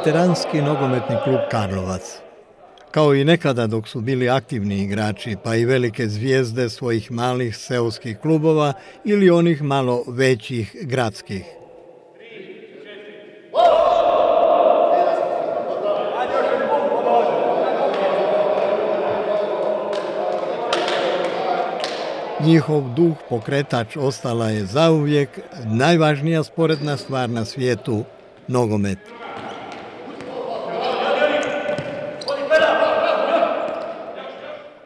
Veteranski nogometni klub Karlovac. Kao i nekada dok su bili aktivni igrači, pa i velike zvijezde svojih malih seoskih klubova ili onih malo većih gradskih. Njihov duh pokretač ostala je zauvijek najvažnija sporedna stvar na svijetu, nogomet.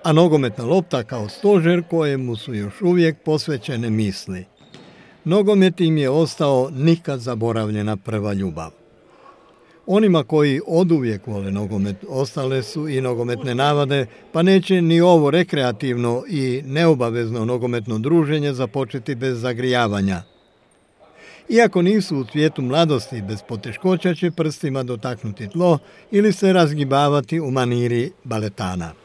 A nogometna lopta kao stožer kojemu su još uvijek posvećene misli. Nogomet im je ostao nikad zaboravljena prva ljubav. Onima koji oduvijek vole nogomet ostale su i nogometne navade, pa neće ni ovo rekreativno i neobavezno nogometno druženje započeti bez zagrijavanja. Iako nisu u svijetu mladosti bez poteškoća će prstima dotaknuti tlo ili se razgibavati u maniri baletana.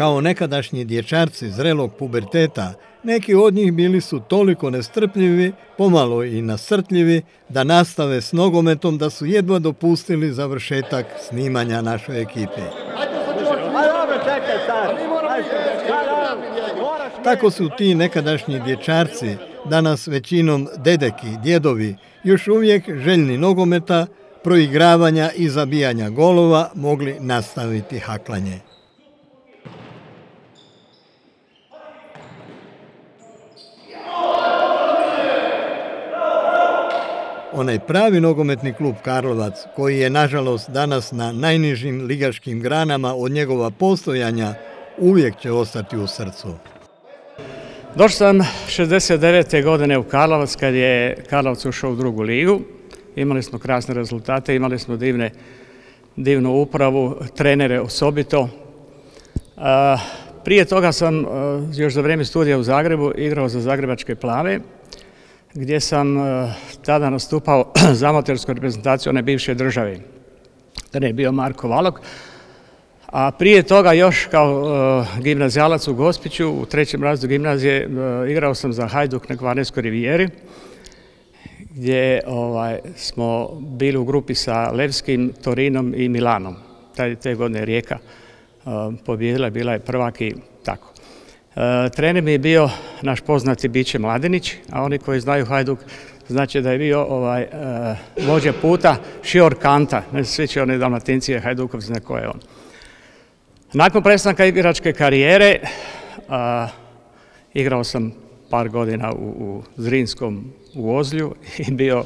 Kao nekadašnji dječarci zrelog puberteta, neki od njih bili su toliko nestrpljivi, pomalo i nasrtljivi, da nastave s nogometom da su jedva dopustili završetak snimanja našoj ekipi. Tako su ti nekadašnji dječarci, danas većinom dedeki, djedovi, još uvijek željni nogometa, proigravanja i zabijanja golova mogli nastaviti haklanje. Onaj pravi nogometni klub Karlovac, koji je nažalost danas na najnižim ligaškim granama od njegova postojanja, uvijek će ostati u srcu. Došao sam 69. godine u Karlovac kad je Karlovac ušao u drugu ligu. Imali smo krasne rezultate, imali smo divne, divnu upravu, trenere osobito. Prije toga sam još za vrijeme studija u Zagrebu igrao za Zagrebačke plave gdje sam e, tada nastupao za amatersku reprezentaciju one bivše države. Tada je bio Marko Valok. A prije toga još kao e, gimnazijalac u Gospiću, u trećem razdu gimnazije, e, igrao sam za Hajduk na Kvarneskoj rivijeri, gdje ovaj, smo bili u grupi sa Levskim, Torinom i Milanom. te godine Rijeka pobjedila, bila je prvak i tako. E, trener mi je bio naš poznati Biće Mladenić, a oni koji znaju Hajduk znači da je bio ovaj, e, vođa puta Šior Kanta, svi će oni dalmatinci Hajdukovci na koje on. Nakon prestanka igračke karijere igrao sam par godina u, Zrinskom u Ozlju i bio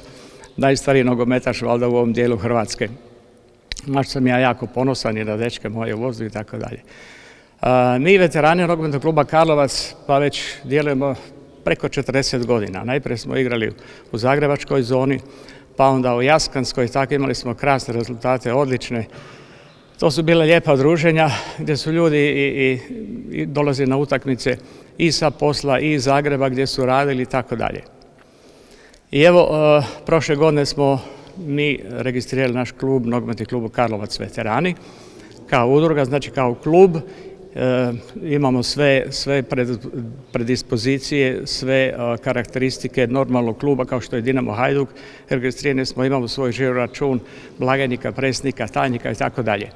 najstariji nogometaš valjda u ovom dijelu Hrvatske. Maš sam ja jako ponosan i na dečke moje u Ozlju i tako dalje. Mi veterani nogometnog kluba Karlovac pa već djelujemo preko 40 godina. Najprije smo igrali u Zagrebačkoj zoni, pa onda u Jaskanskoj, tako imali smo krasne rezultate, odlične. To su bile lijepa druženja gdje su ljudi i, i, na utakmice i sa posla i iz Zagreba gdje su radili i tako dalje. I evo, prošle godine smo mi registrirali naš klub, nogometni klub Karlovac Veterani, kao udruga, znači kao klub imamo sve, sve predispozicije, sve e, karakteristike normalnog kluba kao što je Dinamo Hajduk. Registrirani smo, imamo svoj žiro račun, blagajnika, presnika, tajnika i tako dalje.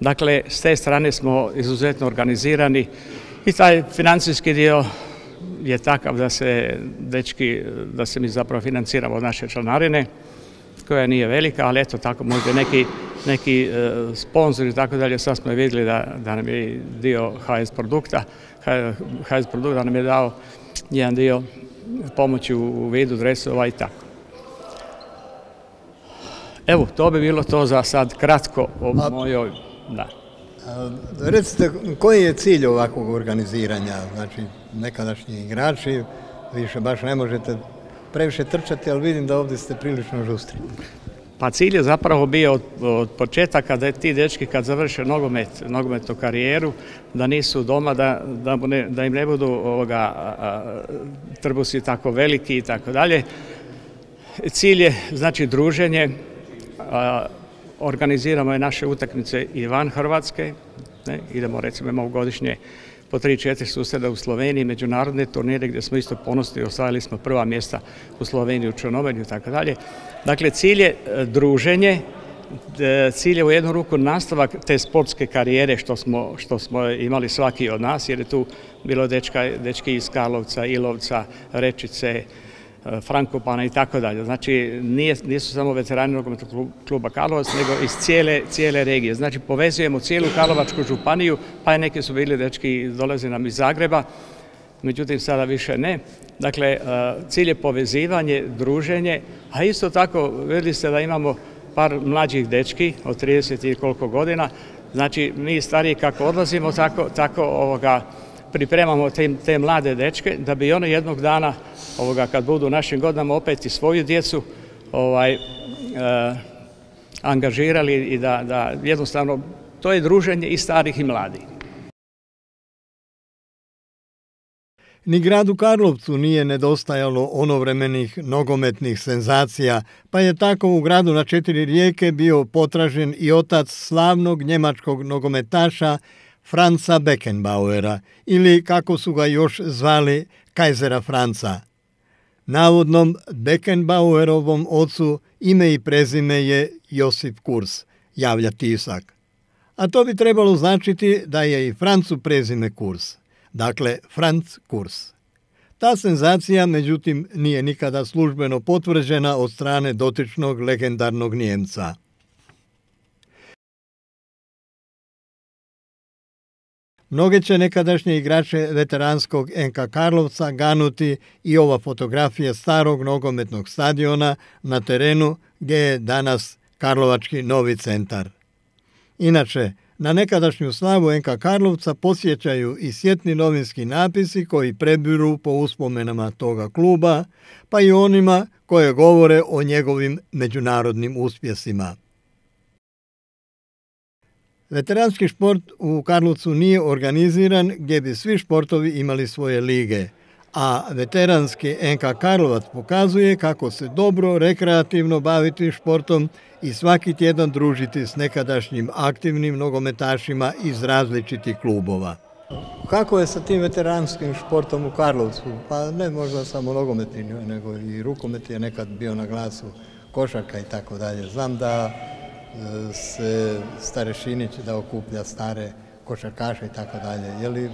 Dakle, s te strane smo izuzetno organizirani i taj financijski dio je takav da se, dečki, da se mi zapravo financiramo od naše članarine koja nije velika, ali eto tako možda neki, neki e, sponzor i tako dalje, sad smo vidjeli da, da nam je dio HS produkta, HS produkta nam je dao jedan dio pomoći u, vidu dresova i tako. Evo, to bi bilo to za sad kratko o mojoj... Da. recite, koji je cilj ovakvog organiziranja? Znači, nekadašnji igrači, više baš ne možete previše trčati, ali vidim da ovdje ste prilično žustri. Pa cilj je zapravo bio od, početaka da ti dečki kad završe nogomet, nogometnu karijeru, da nisu doma, da, da, im ne budu ovoga, trbusi tako veliki i tako dalje. Cilj je znači druženje, organiziramo je naše utakmice i van Hrvatske, Ne? Idemo recimo imamo godišnje po 3-4 suseda u Sloveniji, međunarodne turnire gdje smo isto ponosni, osvajali smo prva mjesta u Sloveniji, u Črnomelju i tako dalje. Dakle, cilj je e, druženje, cilj je u jednu ruku nastavak te sportske karijere što smo, što smo imali svaki od nas, jer je tu bilo dečka, dečki iz Karlovca, Ilovca, Rečice, E, Frankopana i tako dalje. Znači nisu samo veterani nogometnog kluba Karlovac, nego iz cijele, regije. Znači povezujemo cijelu Karlovačku županiju, pa neki su bili dečki dolaze nam iz Zagreba, međutim sada više ne. Dakle, e, cilj je povezivanje, druženje, a isto tako vidjeli ste da imamo par mlađih dečki od 30 i koliko godina, znači mi stariji kako odlazimo, tako, tako ovoga, pripremamo te, te mlade dečke da bi one jednog dana ovoga kad budu u našim godinama opet i svoju djecu ovaj, e, angažirali i da, da jednostavno to je druženje i starih i mladih. Ni gradu Karlovcu nije nedostajalo onovremenih nogometnih senzacija, pa je tako u gradu na četiri rijeke bio potražen i otac slavnog njemačkog nogometaša Franca Beckenbauera ili kako su ga još zvali Kajzera Franca. Navodnom Beckenbauerovom ocu ime i prezime je Josip Kurs, javlja tisak. A to bi trebalo značiti da je i Francu prezime Kurs, dakle Franc Kurs. Ta senzacija, međutim, nije nikada službeno potvrđena od strane dotičnog legendarnog Njemca. Mnoge će nekadašnje igrače veteranskog NK Karlovca ganuti i ova fotografija starog nogometnog stadiona na terenu gdje je danas Karlovački novi centar. Inače, na nekadašnju slavu NK Karlovca posjećaju i sjetni novinski napisi koji prebiru po uspomenama toga kluba, pa i onima koje govore o njegovim međunarodnim uspjesima. Veteranski šport u Karlovcu nije organiziran gdje bi svi športovi imali svoje lige, a veteranski NK Karlovac pokazuje kako se dobro rekreativno baviti športom i svaki tjedan družiti s nekadašnjim aktivnim nogometašima iz različitih klubova. Kako je sa tim veteranskim športom u Karlovcu? Pa ne možda samo nogometni, nego i rukomet je nekad bio na glasu, košarka i tako dalje. Znam da se Starešinić da okuplja stare košarkaše i tako dalje. Je li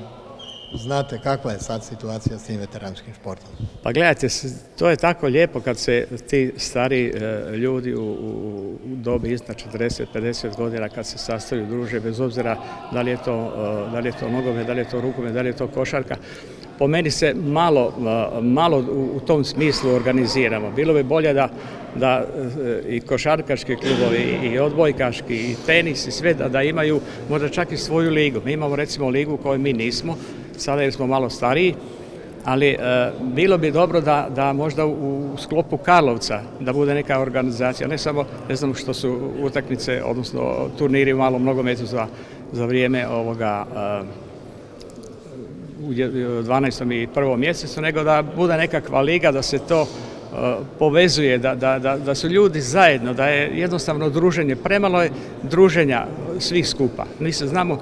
znate kakva je sad situacija s tim veteranskim športom? Pa gledajte, to je tako lijepo kad se ti stari e, ljudi u, dobi iznad 40-50 godina kad se sastaju druže, bez obzira da li je to, e, da li je to nogome, da li je to rukome, da li je to košarka, po meni se malo, malo u tom smislu organiziramo. Bilo bi bolje da, da e, i košarkaški klubovi i odbojkaški i tenis i sve da, da imaju možda čak i svoju ligu. Mi imamo recimo ligu u kojoj mi nismo, sada jer smo malo stariji, ali e, bilo bi dobro da, da možda u, sklopu Karlovca da bude neka organizacija, ne samo ne znam što su utakmice, odnosno turniri u malom nogometu za, za vrijeme ovoga e, u 12. i 1. mjesecu, nego da bude nekakva liga, da se to uh, povezuje, da, da, da, su ljudi zajedno, da je jednostavno druženje. Premalo je druženja svih skupa. Mi se znamo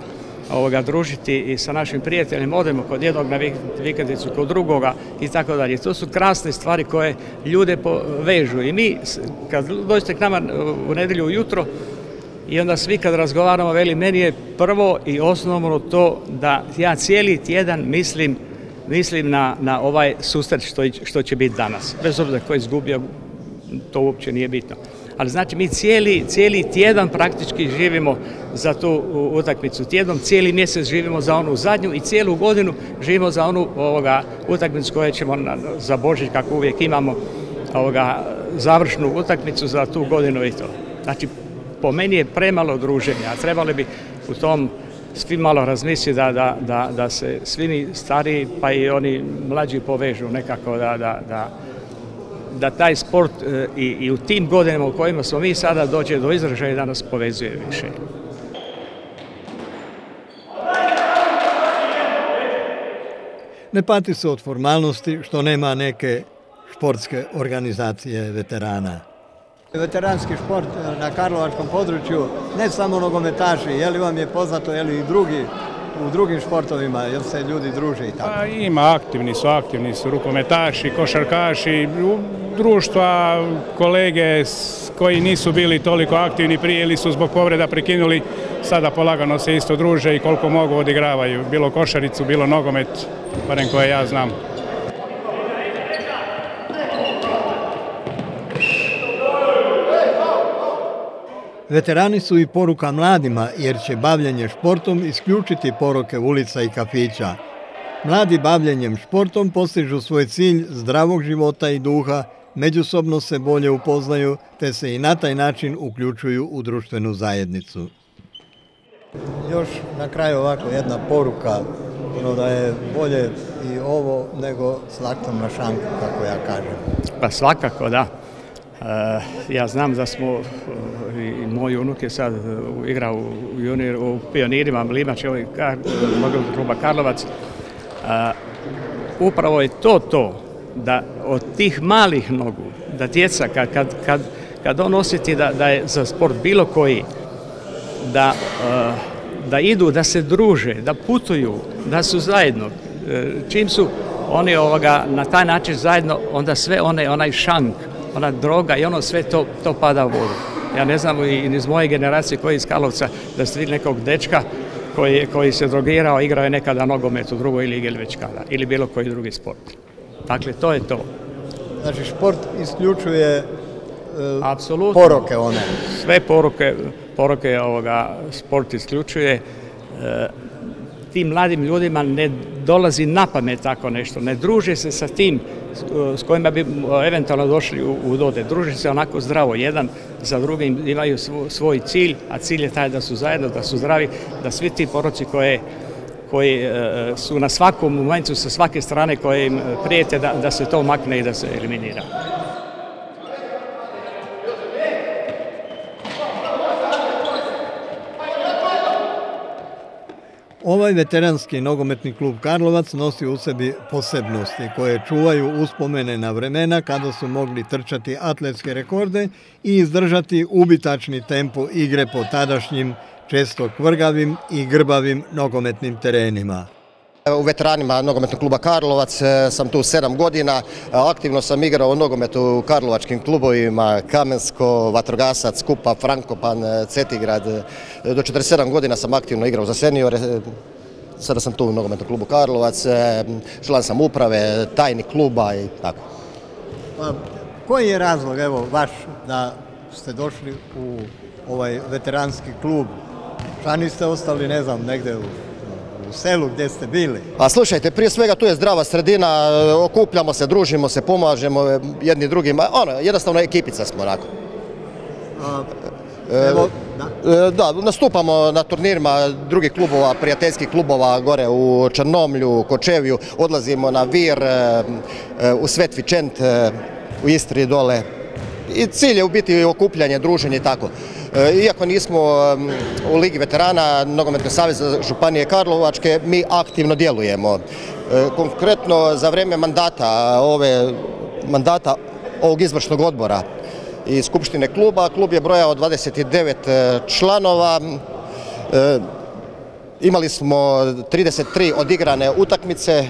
ovoga, družiti i sa našim prijateljima, odemo kod jednog na vikendicu, kod drugoga i tako dalje. To su krasne stvari koje ljude povežu i mi kad dođete k nama u nedjelju ujutro, i onda svi kad razgovaramo veli meni je prvo i osnovno to da ja cijeli tjedan mislim mislim na, na ovaj susret što, što će biti danas. Bez obzira ko je izgubio, to uopće nije bitno. Ali znači mi cijeli, cijeli tjedan praktički živimo za tu utakmicu tjednom, cijeli mjesec živimo za onu zadnju i cijelu godinu živimo za onu ovoga, utakmicu koju ćemo na, za Božić kako uvijek imamo ovoga, završnu utakmicu za tu godinu i to. Znači po meni je premalo druženja, trebali bi u tom svi malo razmisliti da, da, da, da se svi mi stariji pa i oni mlađi povežu nekako da, da, taj sport e, i, i u tim godinama u kojima smo mi sada dođe do izražaja da nas povezuje više. Ne pati se od formalnosti što nema neke športske organizacije veterana. Veteranski šport e, na Karlovačkom području, ne samo nogometaši, je li vam je poznato, je li i drugi u drugim športovima, jel se ljudi druže i tako? Pa ima, aktivni su, aktivni su rukometaši, košarkaši, društva, kolege koji nisu bili toliko aktivni prije ili su zbog povreda prekinuli, sada polagano se isto druže i koliko mogu odigravaju, bilo košaricu, bilo nogomet, barem koje ja znam. Veterani su i poruka mladima jer će bavljenje športom isključiti poroke ulica i kafića. Mladi bavljenjem športom postižu svoj cilj zdravog života i duha, međusobno se bolje upoznaju te se i na taj način uključuju u društvenu zajednicu. Još na kraju ovako jedna poruka, ono da je bolje i ovo nego s laktom na šanku, kako ja kažem. Pa svakako, da. Eh, ja znam da smo, eh, i moj unuk je sad eh, igrao u, junior, u pionirima Limač, ovaj kluba Karlovac. Upravo je to to, da od tih malih nogu, da djeca kad, kad, kad, kad on osjeti da, da je za sport bilo koji, da, da idu, da se druže, da putuju, da su zajedno. Čim su oni ovoga, na taj način zajedno, onda sve one, onaj šank, ona droga i ono sve to, to pada u vodu. Ja ne znam i iz moje generacije koji iz Karlovca da ste vidjeli nekog dečka koji, koji se drogirao, igrao je nekada nogomet u drugoj ligi ili već kada, ili bilo koji drugi sport. Dakle, to je to. Znači, šport isključuje e, poroke one. Sve poruke, poroke ovoga sport isključuje. E, tim mladim ljudima ne dolazi na pamet tako nešto, ne druže se sa tim s kojima bi eventualno došli u, dode. Druže se onako zdravo, jedan za drugim imaju svoj cilj, a cilj je taj da su zajedno, da su zdravi, da svi ti poroci koje koji e, su na svakom momentu sa svake strane koje im prijete da, da se to makne i da se eliminira. Ovaj veteranski nogometni klub Karlovac nosi u sebi posebnosti koje čuvaju uspomene na vremena kada su mogli trčati atletske rekorde i izdržati ubitačni tempo igre po tadašnjim, često kvrgavim i grbavim nogometnim terenima. U veteranima nogometnog kluba Karlovac e, sam tu sedam godina, aktivno sam igrao u nogometu u karlovačkim klubovima Kamensko, Vatrogasac, Kupa, Frankopan, e, Cetigrad. E, do 47 godina sam aktivno igrao za seniore, sada sam tu u nogometnom klubu Karlovac, član sam uprave, tajnik kluba i tako. Pa, koji je razlog, evo, vaš da ste došli u ovaj veteranski klub? Šta niste ostali, ne znam, negde u selu gdje ste bili? A slušajte, prije svega tu je zdrava sredina, okupljamo se, družimo se, pomažemo jedni drugima, ono, jednostavno ekipica smo onako. E, evo, da. E, da, nastupamo na turnirima drugih klubova, prijateljskih klubova gore u Črnomlju, Kočevju, odlazimo na Vir, u Svet Vičent, u Istri dole. I cilj je u biti okupljanje, druženje i tako. E, iako nismo u Ligi veterana Nogometnog saveza Županije Karlovačke, mi aktivno djelujemo. E, konkretno za vrijeme mandata ove mandata ovog izvršnog odbora i Skupštine kluba, klub je brojao 29 e, članova, imali smo 33 odigrane utakmice,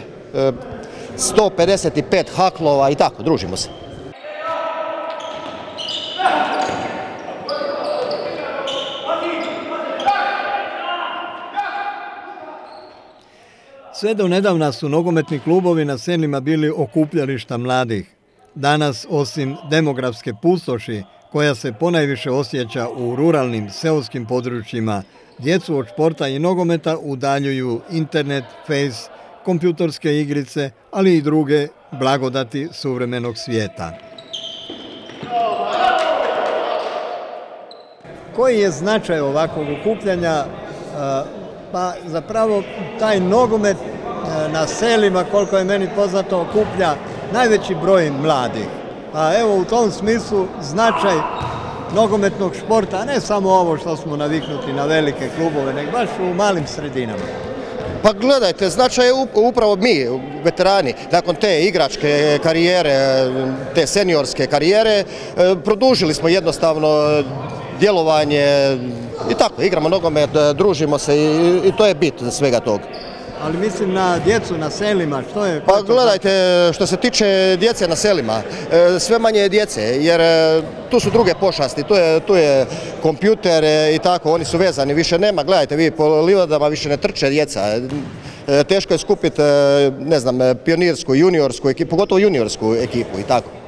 155 haklova i tako, družimo se. Sve do nedavna su nogometni klubovi na selima bili okupljališta mladih. Danas, osim demografske pustoši, koja se ponajviše osjeća u ruralnim seoskim područjima, djecu od športa i nogometa udaljuju internet, face, kompjutorske igrice, ali i druge blagodati suvremenog svijeta. Koji je značaj ovakvog okupljanja pa zapravo taj nogomet na selima, koliko je meni poznato, okuplja najveći broj mladih. Pa evo u tom smislu značaj nogometnog športa, a ne samo ovo što smo naviknuti na velike klubove, nego baš u malim sredinama. Pa gledajte, značaj je upravo mi, veterani, nakon te igračke karijere, te seniorske karijere, e, produžili smo jednostavno djelovanje i tako, igramo nogomet, družimo se i, to je bit svega toga. Ali mislim na djecu na selima, što je? Pa gledajte, što se tiče djece na selima, e, sve manje je djece, jer e, tu su druge pošasti, tu je, tu je kompjuter i tako, oni su vezani, više nema, gledajte, vi po livadama više ne trče djeca. E, teško je skupiti, ne znam, pionirsku, juniorsku ekipu, pogotovo juniorsku ekipu i tako.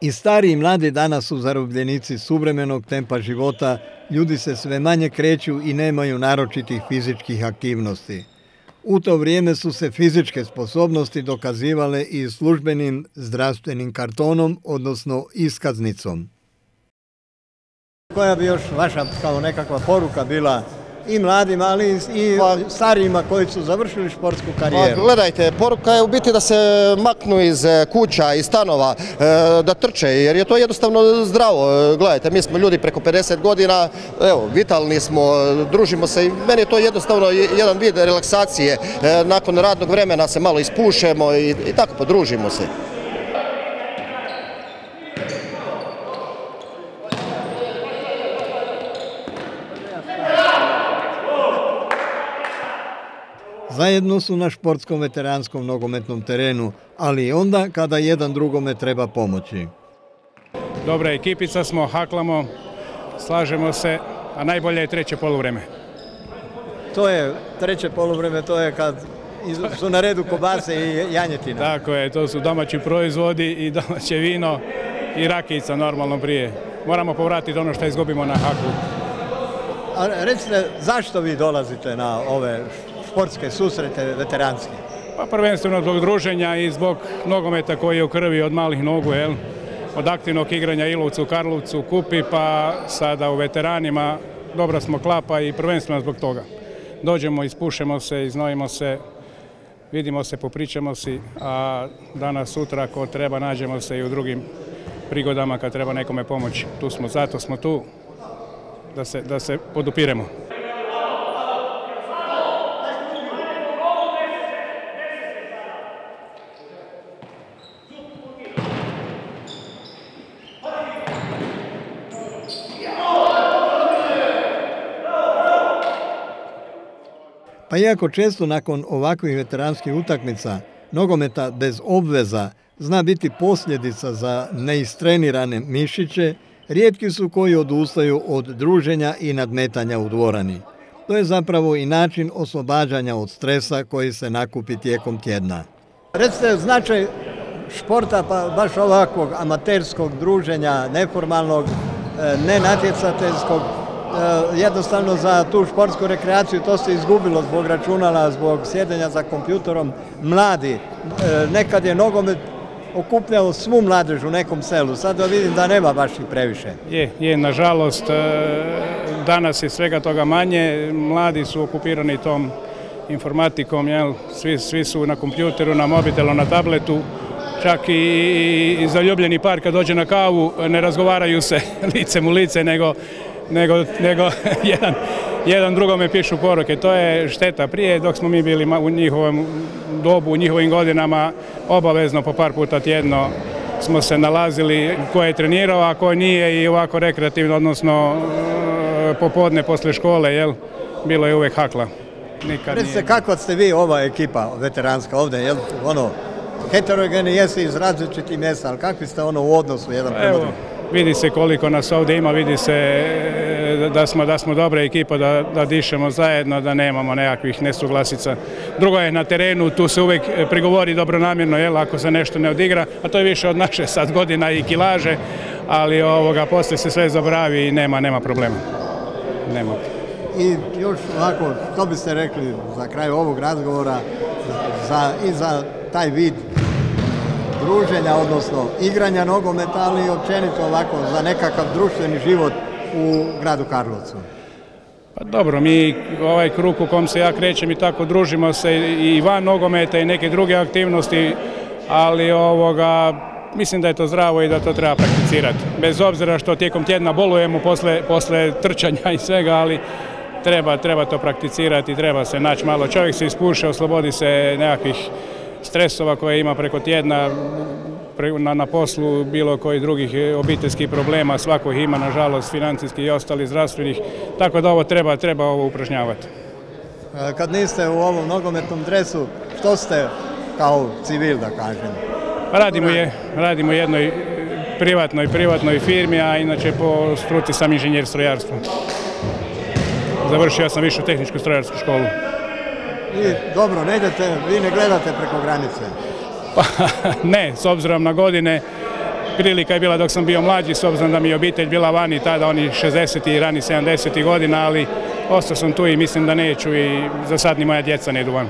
I stari i mladi danas su zarobljenici suvremenog tempa života, ljudi se sve manje kreću i nemaju naročitih fizičkih aktivnosti. U to vrijeme su se fizičke sposobnosti dokazivale i službenim zdravstvenim kartonom, odnosno iskaznicom. Koja bi još vaša kao nekakva poruka bila i mladima, ali i pa- starijima koji su završili športsku pa karijeru. gledajte, poruka je u biti da se maknu iz e, kuća, iz stanova, e, da trče, jer je to jednostavno zdravo. E, gledajte, mi smo ljudi preko 50 godina, evo, vitalni smo, družimo se i meni je to jednostavno jedan vid relaksacije. Nakon radnog vremena se malo ispušemo i, i tako podružimo se. Zajedno su na športskom veteranskom nogometnom terenu, ali i onda kada jedan drugome treba pomoći. Dobra ekipica smo, haklamo, slažemo se, a najbolje je treće poluvreme. To je treće poluvreme, to je kad su na redu kobase i janjetina. Tako je, to su domaći proizvodi i domaće vino i rakica normalno prije. Moramo povratiti ono što izgubimo na haklu. A recite, zašto vi dolazite na ove sportske susrete veteranske? Pa prvenstveno zbog druženja i zbog nogometa koji je u krvi od malih nogu, jel? Od aktivnog igranja Ilovcu, Karlovcu, Kupi, pa sada u veteranima dobra smo klapa i prvenstveno zbog toga. Dođemo, ispušemo se, iznojimo se, vidimo se, popričamo si, a danas, sutra, ako treba, nađemo se i u drugim prigodama kad treba nekome pomoći. Tu smo, zato smo tu, da se, da se podupiremo. Iako često nakon ovakvih veteranskih utakmica nogometa bez obveza zna biti posljedica za neistrenirane mišiće, rijetki su koji odustaju od druženja i nadmetanja u dvorani. To je zapravo i način oslobađanja od stresa koji se nakupi tijekom tjedna. Recite značaj športa, pa baš ovakvog amaterskog druženja, neformalnog, e, nenatjecateljskog, jednostavno za tu športsku rekreaciju to se izgubilo zbog računala, zbog sjedenja za kompjutorom. Mladi, e, nekad je nogomet okupljao svu mladež u nekom selu, sada vidim da nema baš i previše. Je, je, nažalost, e, danas je svega toga manje, mladi su okupirani tom informatikom, jel? Svi, svi su na kompjuteru, na mobitelu, na tabletu, čak i zaljubljeni par kad dođe na kavu ne razgovaraju se licem u lice, nego nego, nego jedan, jedan drugome pišu poruke. To je šteta. Prije dok smo mi bili u njihovom dobu, u njihovim godinama, obavezno po par puta tjedno smo se nalazili ko je trenirao, a ko nije i ovako rekreativno, odnosno e, popodne posle škole, jel? Bilo je uvijek hakla. Nikad Recite, kako ste vi ova ekipa veteranska ovdje, jel? Ono, heterogeni jesi iz različitih mjesta, ali kakvi ste ono u odnosu jedan prema vidi se koliko nas ovdje ima, vidi se e, da smo, da smo dobra ekipa, da, da dišemo zajedno, da nemamo nekakvih nesuglasica. Drugo je na terenu, tu se uvijek prigovori dobronamjerno, jel, ako se nešto ne odigra, a to je više od naše sad godina i kilaže, ali ovoga, poslije se sve zabravi i nema, nema problema. Nema. I još ovako, što biste rekli za kraj ovog razgovora za, i za taj vid druženja, odnosno igranja nogometa, ali općenito ovako za nekakav društveni život u gradu Karlovcu? Pa dobro, mi ovaj krug u kom se ja krećem i tako družimo se i van nogometa i neke druge aktivnosti, ali ovoga mislim da je to zdravo i da to treba prakticirati. Bez obzira što tijekom tjedna bolujemo posle, posle trčanja i svega, ali treba, treba to prakticirati, treba se naći malo. Čovjek se ispuše, oslobodi se nekakvih stresova koje ima preko tjedna, na, na poslu, bilo koji drugih obiteljskih problema, svako ih ima, nažalost, financijski i ostali zdravstvenih, tako da ovo treba, treba ovo upražnjavati. Kad niste u ovom nogometnom dresu, što ste kao civil, da kažem? Pa radimo, je, radimo u jednoj privatnoj, privatnoj firmi, a inače po struci sam inženjer strojarstva. Završio sam višu tehničku strojarsku školu. I dobro, ne idete, vi ne gledate preko granice? Pa ne, s obzirom na godine, prilika je bila dok sam bio mlađi, s obzirom da mi je obitelj bila vani tada, oni 60. i rani 70. godina, ali ostao sam tu i mislim da neću i za sad ni moja djeca ne idu van.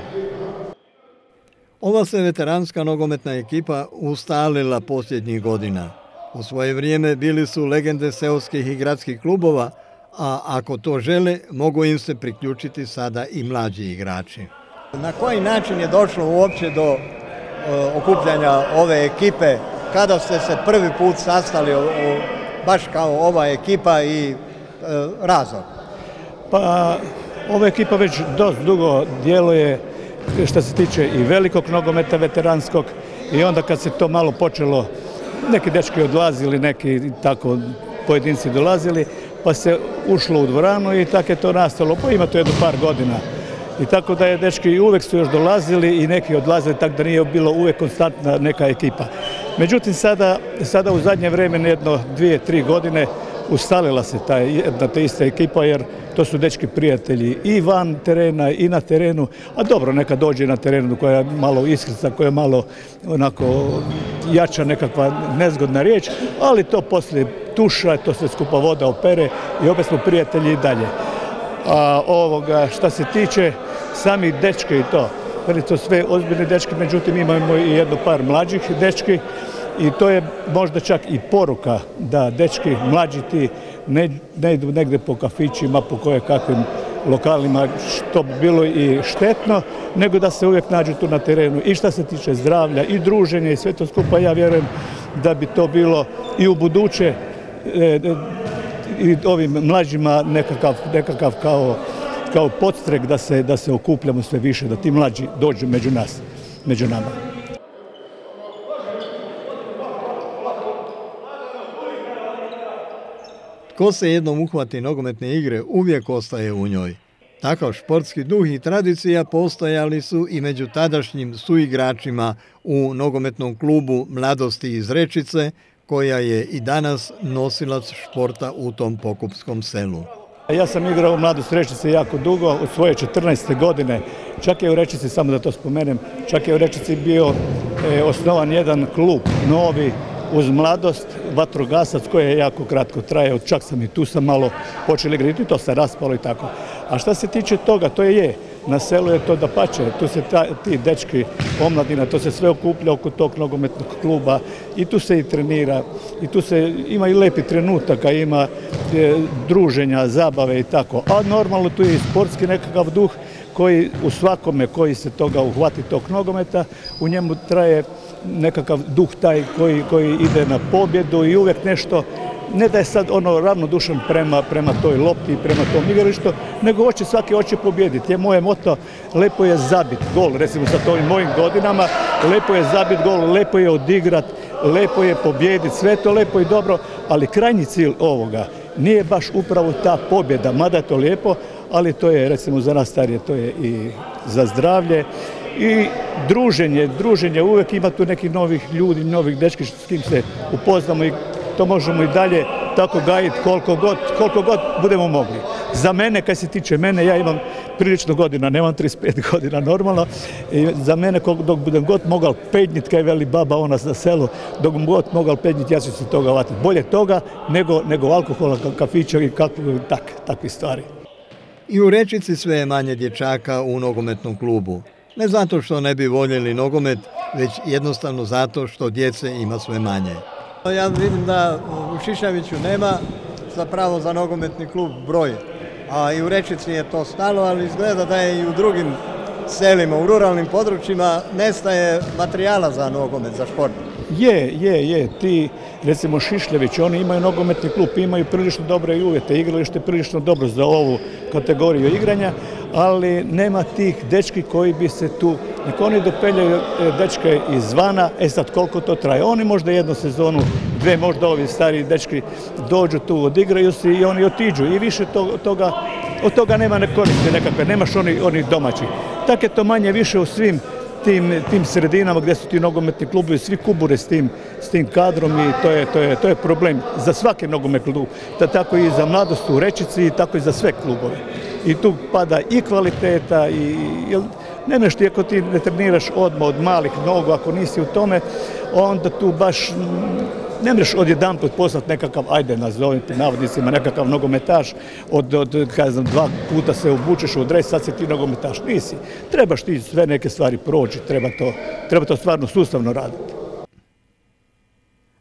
Ova se veteranska nogometna ekipa ustalila posljednjih godina. U svoje vrijeme bili su legende seoskih i gradskih klubova, a ako to žele, mogu im se priključiti sada i mlađi igrači. Na koji način je došlo uopće do e, okupljanja ove ekipe? Kada ste se prvi put sastali baš kao ova ekipa i e, razlog? Pa ova ekipa već dosta dugo djeluje što se tiče i velikog nogometa veteranskog i onda kad se to malo počelo, neki dečki odlazili, neki tako pojedinci dolazili, pa se ušlo u dvoranu i tako je to nastalo. Pa ima to jedno par godina. I tako da je dečki uvijek su još dolazili i neki odlazili, tako da nije bilo uvijek konstantna neka ekipa. Međutim, sada, u zadnje vrijeme, jedno dvije, tri godine, ustalila se ta jedna te ista ekipa jer to su dečki prijatelji i van terena i na terenu, a dobro neka dođe na terenu koja je malo iskrica, koja je malo onako jača nekakva nezgodna riječ, ali to poslije tuša, to se skupa voda opere i opet smo prijatelji i dalje. A ovoga šta se tiče samih dečke i to, veli to sve ozbiljni dečki, međutim imamo i jedno par mlađih dečki i to je možda čak i poruka da dečki mlađi ti ne, idu negdje po kafićima, po koje kakvim lokalima, što bi bilo i štetno, nego da se uvijek nađu tu na terenu i što se tiče zdravlja i druženja i sve to skupa. Ja vjerujem da bi to bilo i u buduće e, i ovim mlađima nekakav, nekakav kao, kao podstrek da se, da se okupljamo sve više, da ti mlađi dođu među nas, među nama. Ko se jednom uhvati nogometne igre, uvijek ostaje u njoj. Takav športski duh i tradicija postojali su i među tadašnjim suigračima u nogometnom klubu Mladosti iz Rečice, koja je i danas nosilac športa u tom pokupskom selu. Ja sam igrao u Mladost Rečice jako dugo, od svoje 14. godine. Čak je u Rečici, samo da to spomenem, čak je u Rečici bio e, osnovan jedan klub, novi, uz mladost, vatrogasac koji je jako kratko trajao, čak sam i tu sam malo počeli igrati, to se raspalo i tako. A šta se tiče toga, to je je, na selu je to da pače, tu se ti dečki, omladina, to se sve okuplja oko tog nogometnog kluba i tu se i trenira i tu se ima i lepi trenutaka, ima e, druženja, zabave i tako. A normalno tu je i sportski nekakav duh koji u svakome koji se toga uhvati tog nogometa, u njemu traje nekakav duh taj koji, koji ide na pobjedu i uvijek nešto ne da je sad ono ravnodušan prema, prema toj lopti i prema tom igralištu, nego hoće svaki hoće pobijediti. Je moje moto, lepo je zabit gol, recimo sa ovim mojim godinama, lepo je zabit gol, lepo je odigrat, lepo je pobijediti, sve to lepo i dobro, ali krajnji cilj ovoga nije baš upravo ta pobjeda, mada je to lijepo, ali to je recimo za nas starije, to je i za zdravlje i druženje, druženje, uvijek ima tu nekih novih ljudi, novih dečki s kim se upoznamo i to možemo i dalje tako gajiti koliko god, koliko god budemo mogli. Za mene, kad se tiče mene, ja imam prilično godina, nemam 35 godina normalno, i za mene dok budem god mogao pednit, kaj veli baba ona na selu, dok god mogao pednit, ja ću se toga vatiti. Bolje toga nego, nego alkohola, kafića i tak, takve stvari. I u Rečici sve je manje dječaka u nogometnom klubu. Ne zato što ne bi voljeli nogomet, već jednostavno zato što djece ima sve manje. Ja vidim da u Šišaviću nema zapravo za nogometni klub broj, a i u Rečici je to stalo, ali izgleda da je i u drugim selima, u ruralnim područjima, nestaje materijala za nogomet, za šport. Je, je, je. Ti, recimo Šišljević, oni imaju nogometni klub, imaju prilično dobre uvjete, igralište prilično dobro za ovu kategoriju igranja, ali nema tih dečki koji bi se tu, nek oni dopeljaju e, dečke izvana, e sad koliko to traje. Oni možda jednu sezonu, dve možda ovi stari dečki dođu tu, odigraju se i oni otiđu i više toga, od toga nema ne koristi nekakve, nemaš oni, oni domaći. Tako je to manje više u svim tim, sredinama gdje su ti nogometni klubovi, svi kubure s tim, s tim kadrom i to je, problem za svaki nogometni klub. Tako i za mladost u Rečici i tako i za sve klubove. I tu pada i kvaliteta i nemaš ti ako ti ne treniraš odmah od malih nogu, ako nisi u tome, onda tu baš ne možeš odjedan put poslati nekakav, ajde nazovim te navodnicima, nekakav nogometaš, od, od dva puta se obučeš u dres, sad si ti nogometaš. Nisi. Trebaš ti sve neke stvari proći, treba to, treba to stvarno sustavno raditi.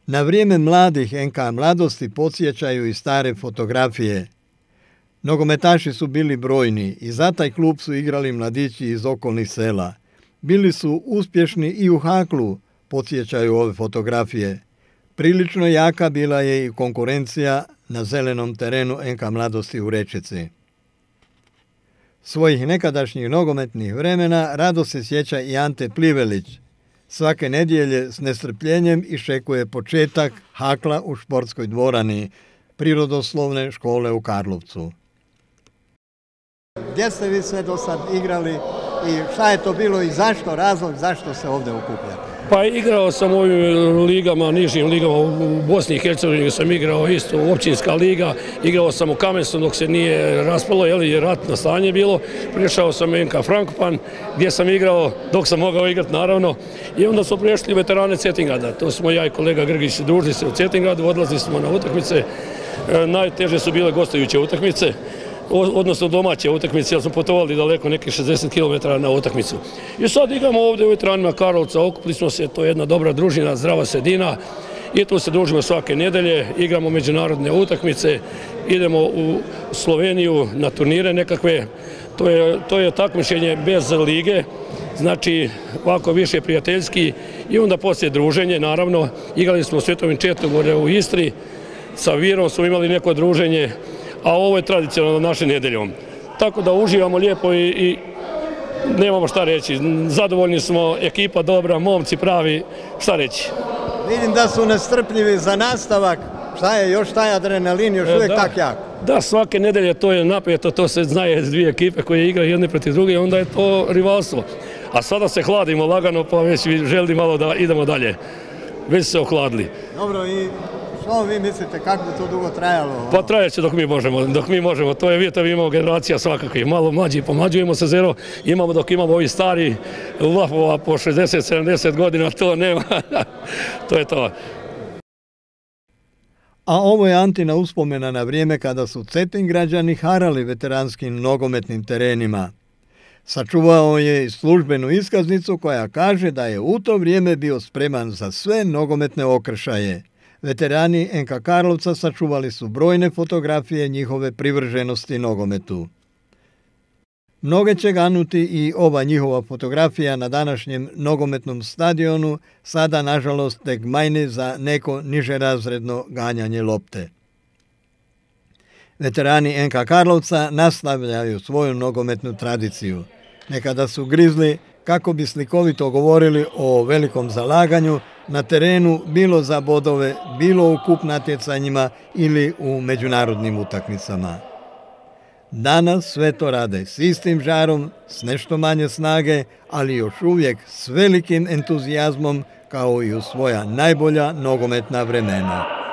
Na vrijeme mladih NK mladosti podsjećaju i stare fotografije. Nogometaši su bili brojni i za taj klub su igrali mladići iz okolnih sela. Bili su uspješni i u Haklu, podsjećaju ove fotografije. Prilično jaka bila je i konkurencija na zelenom terenu NK Mladosti u Rečici. Svojih nekadašnjih nogometnih vremena rado se sjeća i Ante Plivelić. Svake nedjelje s nestrpljenjem išekuje početak hakla u športskoj dvorani prirodoslovne škole u Karlovcu. Gdje ste vi sve do sad igrali i šta je to bilo i zašto, razlog zašto se ovdje okupljate? Pa igrao sam u ovim ligama, nižim ligama u Bosni i Hercegovini sam igrao isto općinska liga, igrao sam u Kamensu dok se nije raspalo, jer je ratno stanje bilo, prešao sam u NK Frankopan gdje sam igrao dok sam mogao igrati naravno. I onda smo prešli veterane Cetingrada, to smo ja i kolega Grgić dužili se u Cetingradu, odlazili smo na utakmice, e, najteže su bile gostujuće utakmice, odnosno domaće utakmice, jer smo putovali daleko nekih 60 km na utakmicu. I sad igramo ovdje u vetranima Karlovca, okupili smo se, to je jedna dobra družina, zdrava sedina i tu se družimo svake nedelje, igramo međunarodne utakmice, idemo u Sloveniju na turnire nekakve, to je, to je takmičenje bez lige, znači ovako više prijateljski i onda poslije druženje, naravno, igrali smo u Svetovim Četu gore u Istri, sa Virom smo imali neko druženje, a ovo je tradicionalno naše nedeljom. Tako da uživamo lijepo i, i nemamo šta reći. Zadovoljni smo, ekipa dobra, momci pravi, šta reći. Vidim da su nestrpljivi za nastavak. Šta je, još taj adrenalin, još e, uvijek tak jak? Da, svake nedelje to je napeto, to se znaje dvije ekipe koje igraju jedne protiv druge, onda je to rivalstvo. A sada se hladimo lagano, pa već želi malo da idemo dalje. Već se ohladili. Dobro, i što vi mislite, kako bi to dugo trajalo? Pa traje će dok mi možemo, dok mi možemo. To je vidite, imamo generacija svakakvih, malo mlađi, pomlađujemo se zero, imamo dok imamo ovi stari lafova po 60-70 godina, to nema, to je to. A ovo je Antina uspomena na vrijeme kada su Cetin građani harali veteranskim nogometnim terenima. Sačuvao je službenu iskaznicu koja kaže da je u to vrijeme bio spreman za sve nogometne okršaje. Veterani NK Karlovca sačuvali su brojne fotografije njihove privrženosti nogometu. Mnoge će ganuti i ova njihova fotografija na današnjem nogometnom stadionu, sada nažalost tek majne za neko nižerazredno ganjanje lopte. Veterani NK Karlovca nastavljaju svoju nogometnu tradiciju. Nekada su grizli kako bi slikovito govorili o velikom zalaganju na terenu bilo za bodove, bilo u kup natjecanjima ili u međunarodnim utakmicama. Danas sve to rade s istim žarom, s nešto manje snage, ali još uvijek s velikim entuzijazmom kao i u svoja najbolja nogometna vremena.